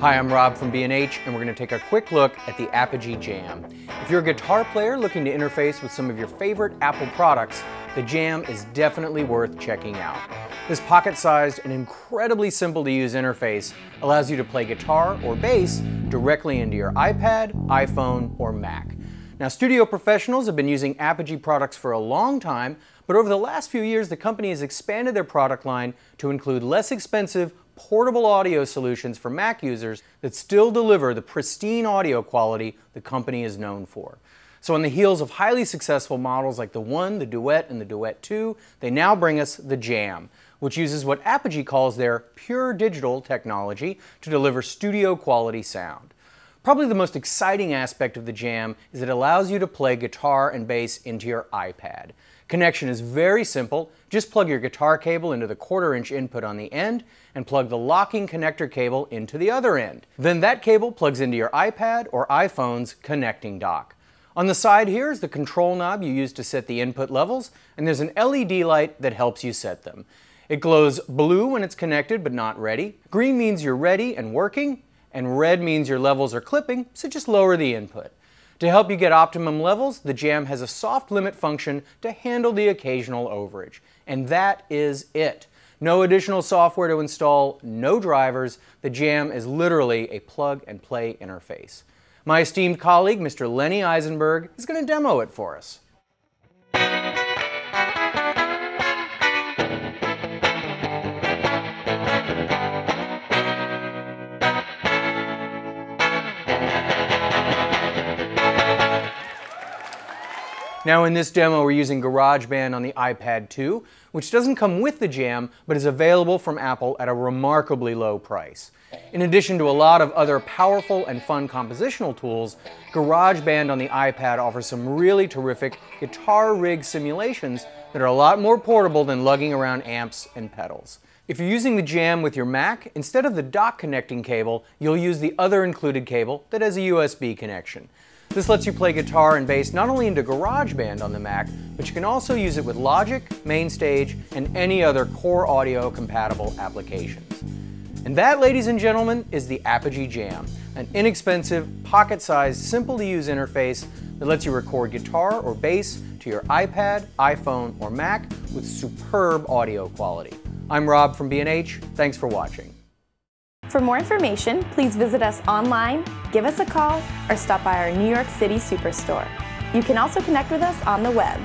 Hi, I'm Rob from B&H, and we're going to take a quick look at the Apogee Jam. If you're a guitar player looking to interface with some of your favorite Apple products, the Jam is definitely worth checking out. This pocket-sized and incredibly simple to use interface allows you to play guitar or bass directly into your iPad, iPhone, or Mac. Now, studio professionals have been using Apogee products for a long time, but over the last few years, the company has expanded their product line to include less expensive, portable audio solutions for Mac users that still deliver the pristine audio quality the company is known for. So on the heels of highly successful models like the One, the Duet, and the Duet 2, they now bring us the Jam, which uses what Apogee calls their pure digital technology to deliver studio quality sound. Probably the most exciting aspect of the Jam is it allows you to play guitar and bass into your iPad. Connection is very simple. Just plug your guitar cable into the quarter inch input on the end and plug the locking connector cable into the other end. Then that cable plugs into your iPad or iPhone's connecting dock. On the side here is the control knob you use to set the input levels, and there's an LED light that helps you set them. It glows blue when it's connected but not ready. Green means you're ready and working, and red means your levels are clipping, so just lower the input. To help you get optimum levels, the Jam has a soft limit function to handle the occasional overage. And that is it. No additional software to install, no drivers. The Jam is literally a plug and play interface. My esteemed colleague, Mr. Lenny Eisenberg, is going to demo it for us. Now in this demo we're using GarageBand on the iPad 2, which doesn't come with the Jam, but is available from Apple at a remarkably low price. In addition to a lot of other powerful and fun compositional tools, GarageBand on the iPad offers some really terrific guitar rig simulations that are a lot more portable than lugging around amps and pedals. If you're using the Jam with your Mac, instead of the dock connecting cable, you'll use the other included cable that has a USB connection. This lets you play guitar and bass not only into GarageBand on the Mac, but you can also use it with Logic, MainStage, and any other core audio compatible applications. And that, ladies and gentlemen, is the Apogee Jam, an inexpensive, pocket-sized, simple-to-use interface that lets you record guitar or bass to your iPad, iPhone, or Mac with superb audio quality. I'm Rob from B&H. Thanks for watching. For more information, please visit us online, give us a call, or stop by our New York City Superstore. You can also connect with us on the web.